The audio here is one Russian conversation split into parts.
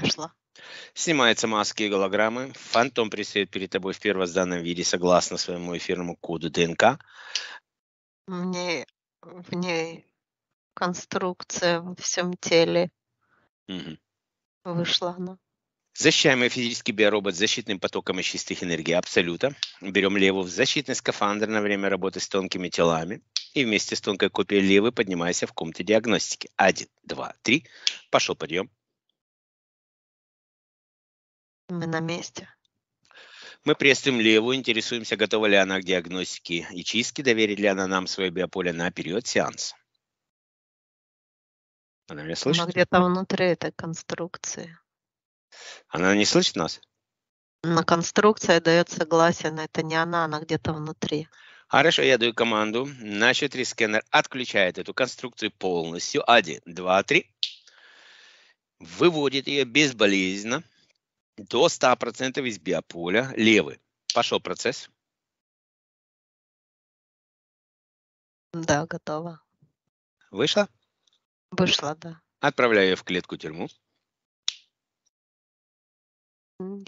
Нашла. Снимаются маски и голограммы. Фантом предстает перед тобой в первозданном виде согласно своему эфирному коду ДНК. Мне в ней конструкция во всем теле. Мгм. Вышла она. Защищаемый физический биоробот с защитным потоком из чистых энергий Абсолюта. Берем Леву в защитный скафандр на время работы с тонкими телами. И вместе с тонкой копией Левы поднимайся в комнате диагностики. Один, два, три. Пошел подъем. Мы на месте. Мы приветствуем Леву, интересуемся, готова ли она к диагностике и чистке, доверит ли она нам свое биополе на период сеанса. Она меня Она слышит? где-то внутри этой конструкции. Она не слышит нас? На конструкция дает согласие, но это не она, она где-то внутри. Хорошо, я даю команду. На счет сканер отключает эту конструкцию полностью. Один, два, три. Выводит ее безболезненно до 100% из биополя левый. Пошел процесс. Да, готова. Вышла. Вышла, да. Отправляю ее в клетку тюрьму.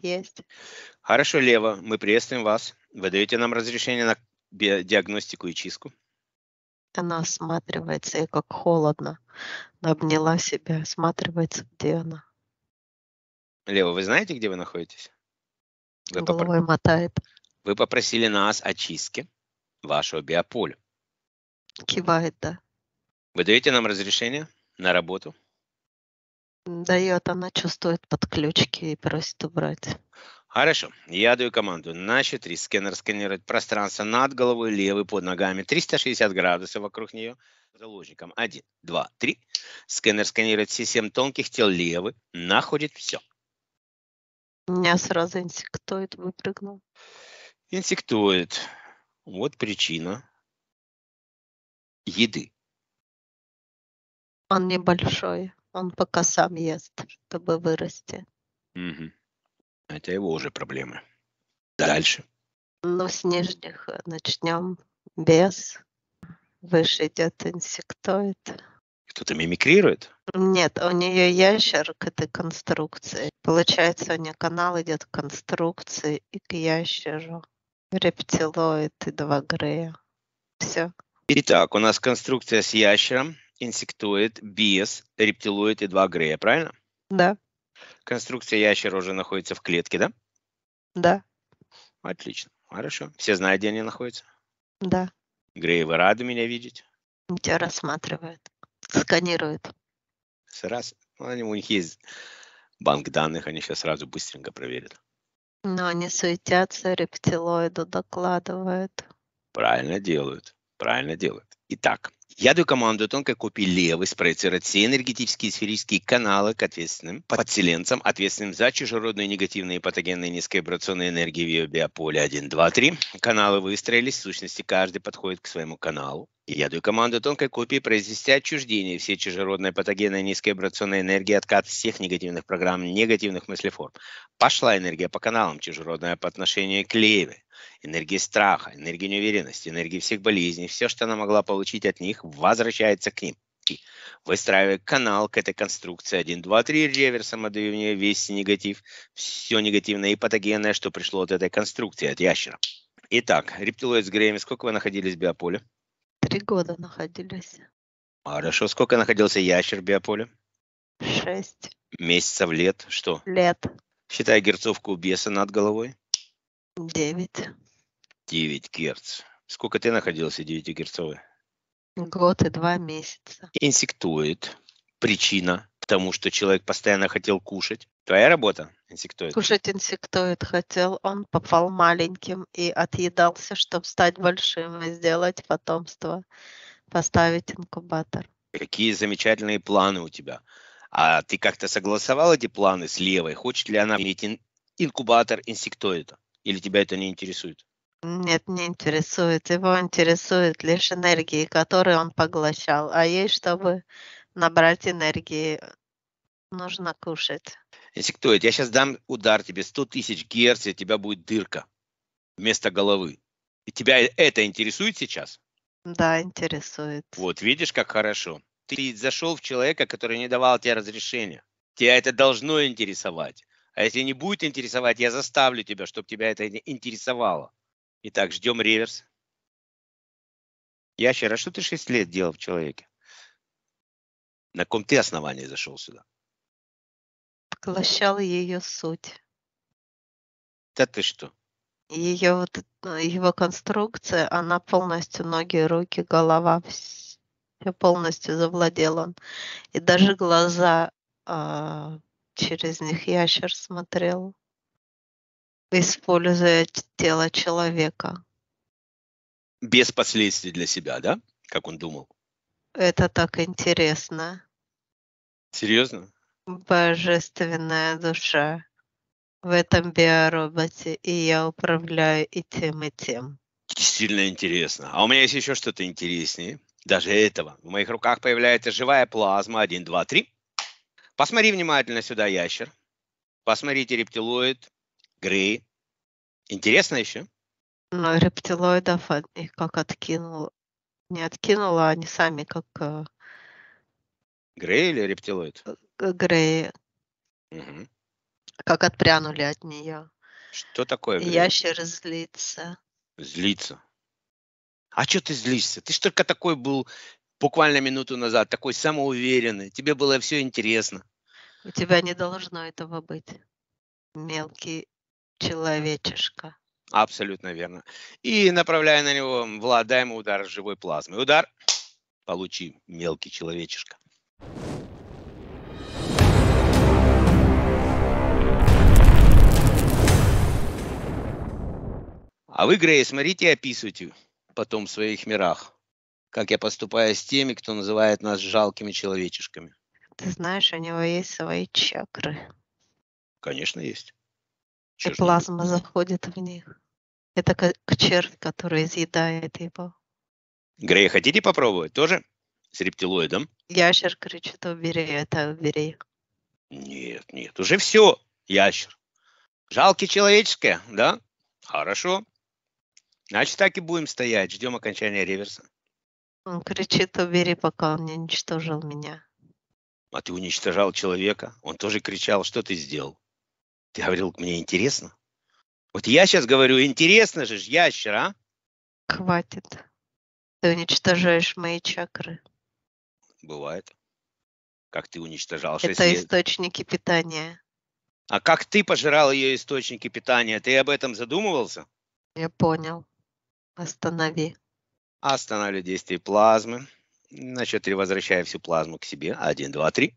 Есть. Хорошо, Лево, мы приветствуем вас. Вы даете нам разрешение на диагностику и чистку. Она осматривается, и как холодно. Она обняла себя, осматривается, где она. Лево, вы знаете, где вы находитесь? Вы, попро- Головой мотает, вы попросили нас о чистке вашего биополя. кивает, да. Вы даете нам разрешение на работу? Дает, она чувствует подключки и просит убрать. Хорошо, я даю команду. На счет три сканер сканирует пространство над головой, левый под ногами, 360 градусов вокруг нее. Заложником. Один, два, три. Сканер сканирует все семь тонких тел левый, находит все. У меня сразу инсектоид выпрыгнул. Инсектоид. Вот причина еды. Он небольшой, он пока сам ест, чтобы вырасти. Мгм. Это его уже проблемы. Дальше. Ну, с нижних начнем без. Выше идет инсектоид. Кто-то мимикрирует? Нет, у нее ящер к этой конструкции. Получается, у нее канал идет к конструкции и к ящеру. Рептилоид и два грея. Все. Итак, у нас конструкция с ящером, инсектоид, биос, рептилоид и два грея, правильно? Да, Конструкция ящера уже находится в клетке, да? да, Отлично. Хорошо. Все знают, где они находятся? да. Грей, вы рады меня видеть? Тебя рассматривает. Сканирует. Раз. Ну, они- у них есть банк данных, они сейчас сразу быстренько проверят. Но они суетятся, рептилоиду докладывают. Правильно делают. Правильно делают. Итак, я даю команду тонкой копии левой спроецировать все энергетические сферические каналы к ответственным подселенцам, ответственным за чужеродные негативные патогенные низковибрационные энергии в биополе 1, 2, 3. Каналы выстроились, в сущности каждый подходит к своему каналу. И я даю команду тонкой копии произвести отчуждение всей чужеродной патогенной низковибрационной энергии, откат всех негативных программ, негативных мыслеформ. Пошла энергия по каналам, чужеродная по отношению к леве энергии страха, энергии неуверенности, энергии всех болезней, все, что она могла получить от них, возвращается к ним. Выстраивая канал к этой конструкции 1, 2, 3 реверсом, отдаю в нее весь негатив, все негативное и патогенное, что пришло от этой конструкции, от ящера. Итак, рептилоид с греями, сколько вы находились в биополе? Три года находились. Хорошо, сколько находился ящер в биополе? Шесть Месяцев, лет, что? лет. Считай герцовку у беса над головой. Девять. 9 герц. Сколько ты находился 9 герцовой? Год и два месяца. Инсектоид. Причина к тому, что человек постоянно хотел кушать. Твоя работа, инсектоид? Кушать инсектоид хотел, он попал маленьким и отъедался, чтобы стать большим и сделать потомство, поставить инкубатор. Какие замечательные планы у тебя. А ты как-то согласовал эти планы с левой? Хочет ли она иметь ин- инкубатор инсектоида? Или тебя это не интересует? Нет, не интересует. Его интересует лишь энергии, которые он поглощал. А ей, чтобы набрать энергии, нужно кушать. Инсектоид, я сейчас дам удар тебе 100 тысяч герц, и у тебя будет дырка вместо головы. И тебя это интересует сейчас? Да, интересует. Вот, видишь, как хорошо. Ты зашел в человека, который не давал тебе разрешения. Тебя это должно интересовать. А если не будет интересовать, я заставлю тебя, чтобы тебя это интересовало. Итак, ждем реверс. Ящер, а что ты 6 лет делал в человеке? На каком ты основании зашел сюда? Поглощал ее суть. Да ты что? Ее вот э, его конструкция, она полностью ноги, руки, голова, все полностью завладел он. И даже глаза а, через них ящер смотрел, используя тело человека. Без последствий для себя, да? Как он думал? Это так интересно. Серьезно? Божественная душа в этом биороботе, и я управляю и тем, и тем. Сильно интересно. А у меня есть еще что-то интереснее. Даже этого. В моих руках появляется живая плазма. Один, два, три. Посмотри внимательно сюда, ящер. Посмотрите рептилоид, грей. Интересно еще? Но рептилоидов их как откинул. Не откинула, они сами как... Э, грей или рептилоид? Грей. Угу. Как отпрянули от нее. Что такое грей? Ящер злится. Злится? А что ты злишься? Ты ж только такой был буквально минуту назад, такой самоуверенный, тебе было все интересно. У тебя не должно этого быть, мелкий человечишка. Абсолютно верно. И направляя на него, Влад, дай ему удар живой плазмой. Удар. Получи, мелкий человечишка. А вы, Грей, смотрите и описывайте потом в своих мирах как я поступаю с теми, кто называет нас жалкими человечешками. Ты знаешь, у него есть свои чакры. Конечно, есть. И плазма заходит в них. Это как червь, который съедает его. Грей, хотите попробовать тоже? С рептилоидом? Ящер кричит, убери это, убери. Нет, нет, уже все, ящер. Жалкий человеческое, да? Хорошо. Значит, так и будем стоять. Ждем окончания реверса. Он кричит, убери, пока он не уничтожил меня. А ты уничтожал человека? Он тоже кричал, что ты сделал? Ты говорил, мне интересно? Вот я сейчас говорю, интересно же, ящер, а? Хватит. Ты уничтожаешь мои чакры. Бывает. Как ты уничтожал Это лет. источники питания. А как ты пожирал ее источники питания? Ты об этом задумывался? Я понял. Останови. Останавливаю действие плазмы. На счет возвращаю всю плазму к себе. Один, два, три.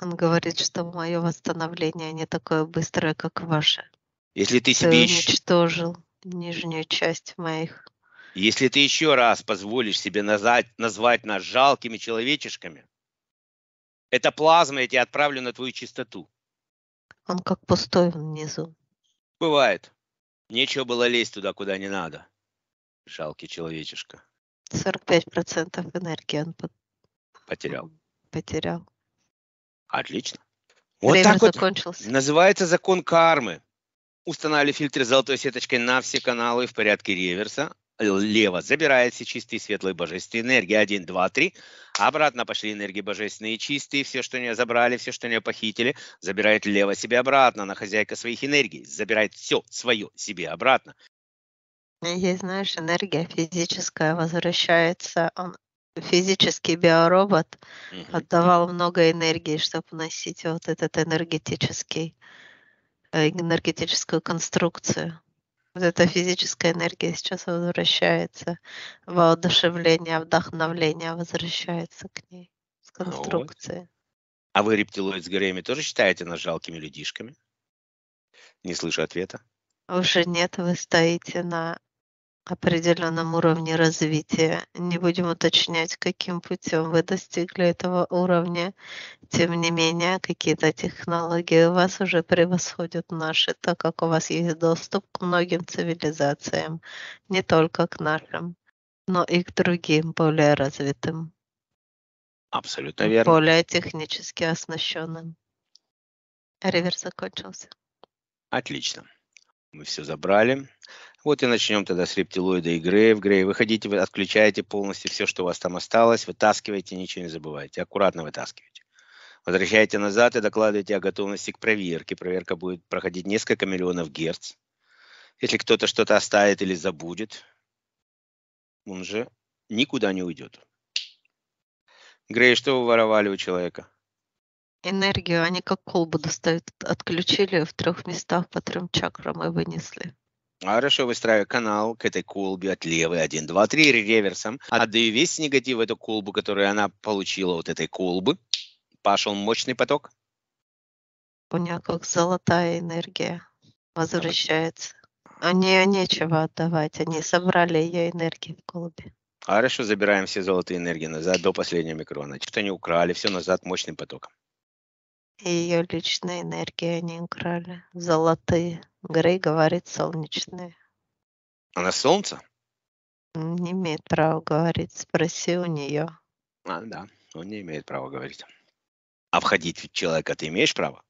Он говорит, что мое восстановление не такое быстрое, как ваше. Если ты, ты себе уничтожил нижнюю часть моих. Если ты еще раз позволишь себе назвать, назвать нас жалкими человечешками, эта плазма я тебе отправлю на твою чистоту. Он как пустой внизу. Бывает. Нечего было лезть туда, куда не надо. Жалкий человечишка. 45% энергии он потерял. Потерял. Отлично. Вот Время так вот называется закон кармы. Устанавливали фильтры золотой сеточкой на все каналы в порядке реверса. Лево забирает все чистые, светлые, божественные энергии. Один, два, три. Обратно пошли энергии божественные чистые. Все, что не забрали, все, что не похитили, забирает лево себе обратно. на хозяйка своих энергий. Забирает все свое себе обратно. Есть, знаешь, энергия физическая возвращается. Он, физический биоробот Мгм. отдавал много энергии, чтобы носить вот этот энергетический, э, энергетическую конструкцию. Вот эта физическая энергия сейчас возвращается, воодушевление, вдохновление возвращается к ней с вот. конструкции. А вы, рептилоид с Греями, тоже считаете нас жалкими людишками? Не слышу ответа. Уже нет, вы стоите на определенном уровне развития. Не будем уточнять, каким путем вы достигли этого уровня. Тем не менее, какие-то технологии у вас уже превосходят наши, так как у вас есть доступ к многим цивилизациям, не только к нашим, но и к другим, более развитым. Абсолютно верно. Более технически оснащенным. Реверс закончился. Отлично. Мы все забрали. Вот и начнем тогда с рептилоида и Грея. В Грея выходите, вы отключаете полностью все, что у вас там осталось, вытаскивайте, ничего не забывайте. Аккуратно вытаскивайте. Возвращаете назад и докладываете о готовности к проверке. Проверка будет проходить несколько миллионов герц. Если кто-то что-то оставит или забудет, он же никуда не уйдет. Грей, что вы воровали у человека? Энергию они как колбу достают, отключили в трех местах по трем чакрам и вынесли. Хорошо, выстраиваю канал к этой колбе от левой 1, 2, 3 реверсом. Отдаю весь негатив в эту колбу, которую она получила от этой колбы. Пошел мощный поток. У нее как золотая энергия возвращается. Они нечего отдавать, они собрали ее энергию в колбе. Хорошо, забираем все золотые энергии назад до последнего микрона. Что они украли, все назад мощным потоком. И ее личные энергии они украли. Золотые. Грей говорит солнечные. Она солнце? Не имеет права говорить. Спроси у нее. А, да, он не имеет права говорить. А входить в человека ты имеешь право?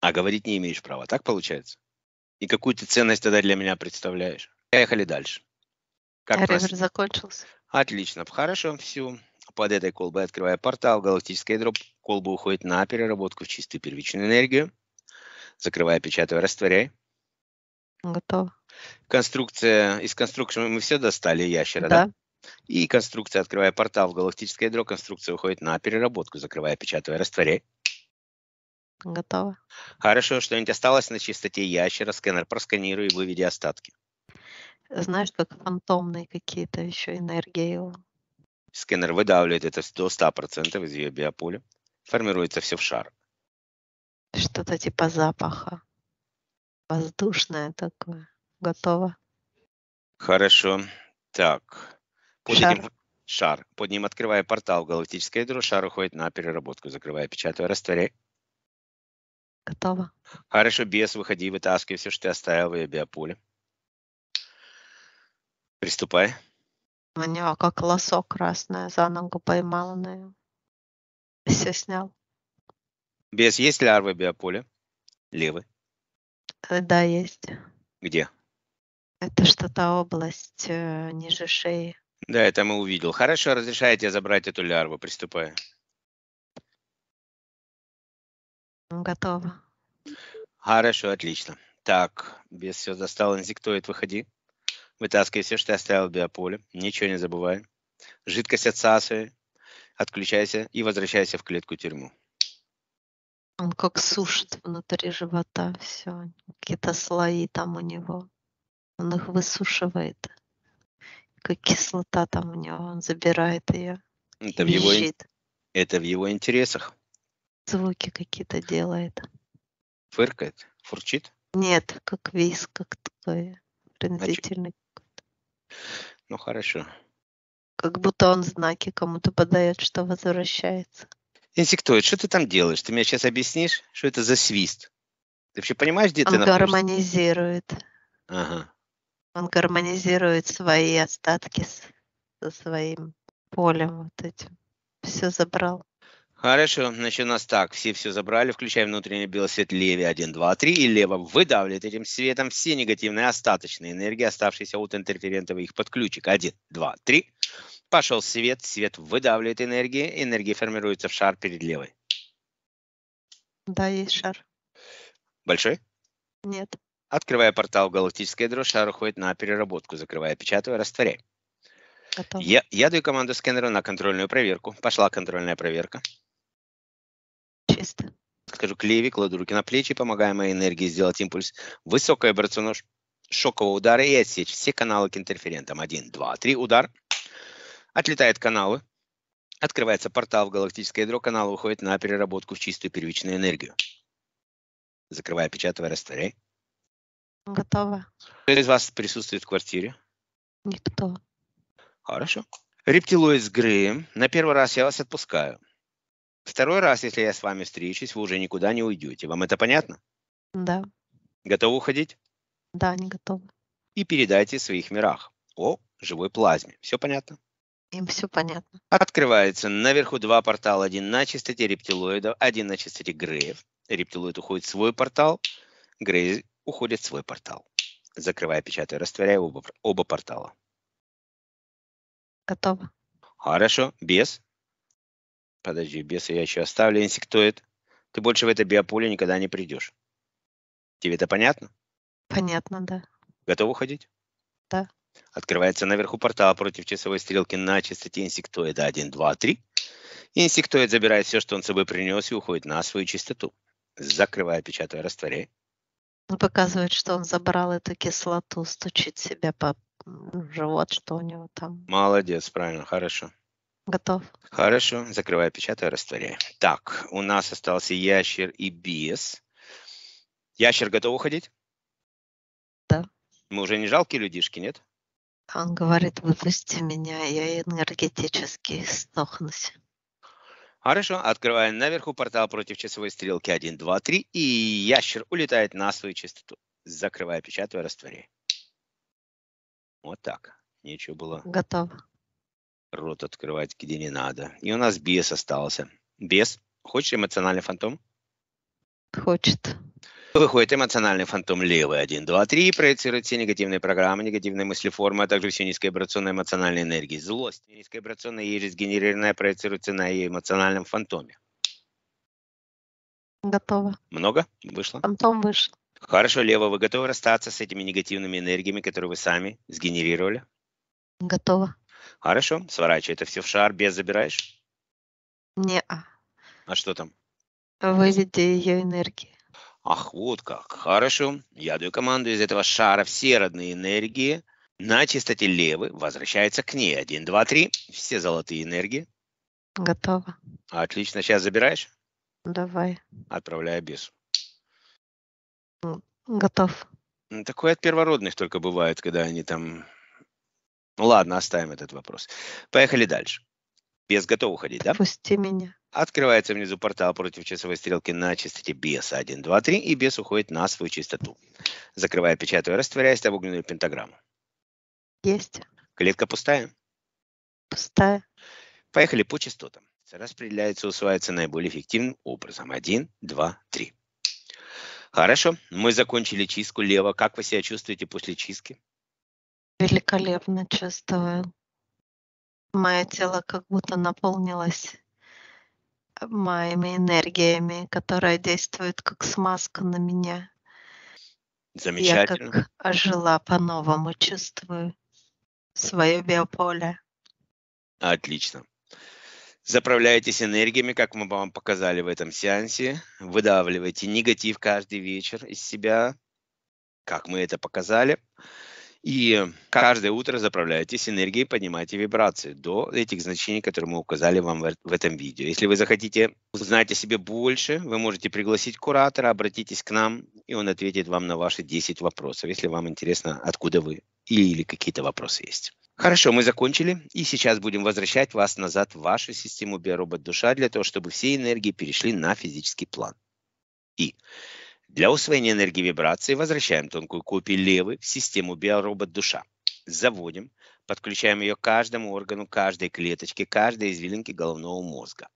А говорить не имеешь права. Так получается? И какую ты ценность тогда для меня представляешь? Поехали дальше. Как Ревер закончился. Отлично. Хорошо, все. Под этой колбой открывая портал галактическая дробь. Колба уходит на переработку в чистую первичную энергию. Закрывая, печатаю, растворяй. Готово. Конструкция. Из конструкции мы все достали ящера, да? да? И конструкция, открывая портал в галактическое ядро, конструкция уходит на переработку, закрывая, печатая, растворяй. Готово. Хорошо, что-нибудь осталось на чистоте ящера, сканер просканируй и выведи остатки. Знаешь, как фантомные какие-то еще энергии. Сканер выдавливает это до 100% из ее биополя. Формируется все в шар. Что-то типа запаха. Воздушное такое. Готово. Хорошо. Так. Под шар. Этим, шар. Под ним открывая портал в галактическое ядро, шар уходит на переработку, закрывая, печатая, растворяй. Готово. Хорошо, без, выходи, вытаскивай все, что ты оставил в ее биополе. Приступай. У него как лосо красное, за ногу поймал на ее. Все снял. Без есть лярвы биополя? Левый. Э, да, есть. Где? Это что-то область э, ниже шеи. Да, это мы увидел. Хорошо, разрешаете забрать эту лярву. Приступаю. Готово. Хорошо, отлично. Так, без все достал инсектоид, выходи. Вытаскивай все, что ты оставил в биополе. Ничего не забывай. Жидкость отсасывай. Отключайся и возвращайся в клетку тюрьму. Он как сушит внутри живота все. Какие-то слои там у него. Он их высушивает. Как кислота там у него. Он забирает ее. Это, в его, это в его интересах звуки какие-то делает. Фыркает? Фурчит? Нет, как виск, как такой пронзительный. Ну хорошо. Как будто он знаки кому-то подает, что возвращается. Инсектоид, что ты там делаешь? Ты мне сейчас объяснишь, что это за свист? Ты вообще понимаешь, где он ты находишься? гармонизирует. Ага. Он гармонизирует свои остатки со своим полем вот этим. Все забрал. Хорошо, значит у нас так, все все забрали, включая внутренний белый свет левее 1, 2, 3, и лево выдавливает этим светом все негативные остаточные энергии, оставшиеся от интерферентов их под ключик. 1, 2, 3. Пошел свет, свет выдавливает энергии, энергия формируется в шар перед левой. Да, есть шар. Большой? Нет. Открывая портал в галактическое ядро, шар уходит на переработку, закрывая, печатаю, растворяй. Готово. Я, я даю команду сканеру на контрольную проверку. Пошла контрольная проверка. Чисто. Скажу клеви, кладу руки на плечи, помогая моей энергии сделать импульс высокой вибрационного шокового удара и отсечь все каналы к интерферентам. Один, два, три, удар. Отлетают каналы. Открывается портал в галактическое ядро, канал уходит на переработку в чистую первичную энергию. Закрывая, печатывая, растворяй. Готово. Кто из вас присутствует в квартире? Никто. Хорошо. Рептилоид с Греем. На первый раз я вас отпускаю. Второй раз, если я с вами встречусь, вы уже никуда не уйдете. Вам это понятно? Да. Готовы уходить? Да, не готовы. И передайте в своих мирах о живой плазме. Все понятно? Им все понятно. Открывается наверху два портала. Один на частоте рептилоидов, один на частоте Греев. Рептилоид уходит в свой портал, Грей уходит в свой портал. Закрывая, печатая, растворяя оба, оба портала. Готово. Хорошо. Без? Подожди, беса я еще оставлю. Инсектоид. Ты больше в это биополе никогда не придешь. Тебе это понятно? Понятно, да. Готов уходить? Да. Открывается наверху портал против часовой стрелки на частоте инсектоида 1, 2, 3. Инсектоид забирает все, что он с собой принес, и уходит на свою частоту. Закрывая, печатая, растворяй. Он показывает, что он забрал эту кислоту, стучит себя по живот, что у него там. Молодец, правильно, хорошо. Готов. Хорошо, закрывай, печатай, растворяй. Так, у нас остался ящер и бес. Ящер готов уходить? Да. Мы уже не жалкие людишки, нет? Он говорит, выпусти меня, я энергетически сдохнусь. Хорошо, открываем наверху портал против часовой стрелки 1, 2, 3, и ящер улетает на свою частоту. Закрывая, печатаю, растворяй. Вот так. Нечего было Готово. Рот открывать, где не надо. И у нас бес остался. Бес, хочешь эмоциональный фантом? Хочет. Выходит эмоциональный фантом левый 1, 2, 3 и проецирует все негативные программы, негативные мыслеформы, а также все низкоабрационные эмоциональные энергии. Злость низкоабрационная и сгенерированная проецируется на эмоциональном фантоме. Готово. Много вышло? Фантом вышел. Хорошо, Лева, вы готовы расстаться с этими негативными энергиями, которые вы сами сгенерировали? Готово. Хорошо, сворачивай это все в шар, без забираешь? Не, А что там? выведи ее энергии. Ах, вот как. Хорошо. Я даю команду из этого шара все родные энергии на частоте левой возвращается к ней. Один, два, три. Все золотые энергии. Готово. Отлично. Сейчас забираешь? Давай. Отправляю бесу. Готов. Такое от первородных только бывает, когда они там... Ну ладно, оставим этот вопрос. Поехали дальше. Бес готов уходить, да? Пусти меня. Открывается внизу портал против часовой стрелки на частоте беса 1, 2, 3, и бес уходит на свою частоту. Закрывая, печатаю, растворяясь в огненную пентаграмму. Есть. Клетка пустая? Пустая. Поехали по частотам. Распределяется, усваивается наиболее эффективным образом. Один, два, три. Хорошо, мы закончили чистку лево. Как вы себя чувствуете после чистки? Великолепно чувствую. Мое тело как будто наполнилось моими энергиями, которые действуют как смазка на меня. Я Замечательно. как ожила по-новому, чувствую свое биополе. Отлично. Заправляйтесь энергиями, как мы вам показали в этом сеансе. Выдавливайте негатив каждый вечер из себя, как мы это показали. И каждое утро заправляйтесь энергией, поднимайте вибрации до этих значений, которые мы указали вам в, этом видео. Если вы захотите узнать о себе больше, вы можете пригласить куратора, обратитесь к нам, и он ответит вам на ваши 10 вопросов, если вам интересно, откуда вы или какие-то вопросы есть. Хорошо, мы закончили, и сейчас будем возвращать вас назад в вашу систему биоробот-душа для того, чтобы все энергии перешли на физический план. И для усвоения энергии вибрации возвращаем тонкую копию левой в систему биоробот-душа. Заводим, подключаем ее к каждому органу, каждой клеточке, каждой извилинке головного мозга.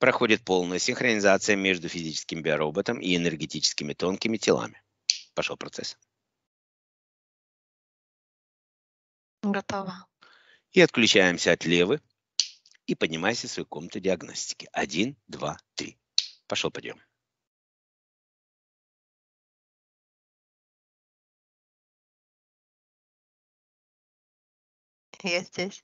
Проходит полная синхронизация между физическим биороботом и энергетическими тонкими телами. Пошел процесс. Готово. И отключаемся от левы и поднимайся в свою комнату диагностики. Один, два, три. Пошел подъем. Я здесь.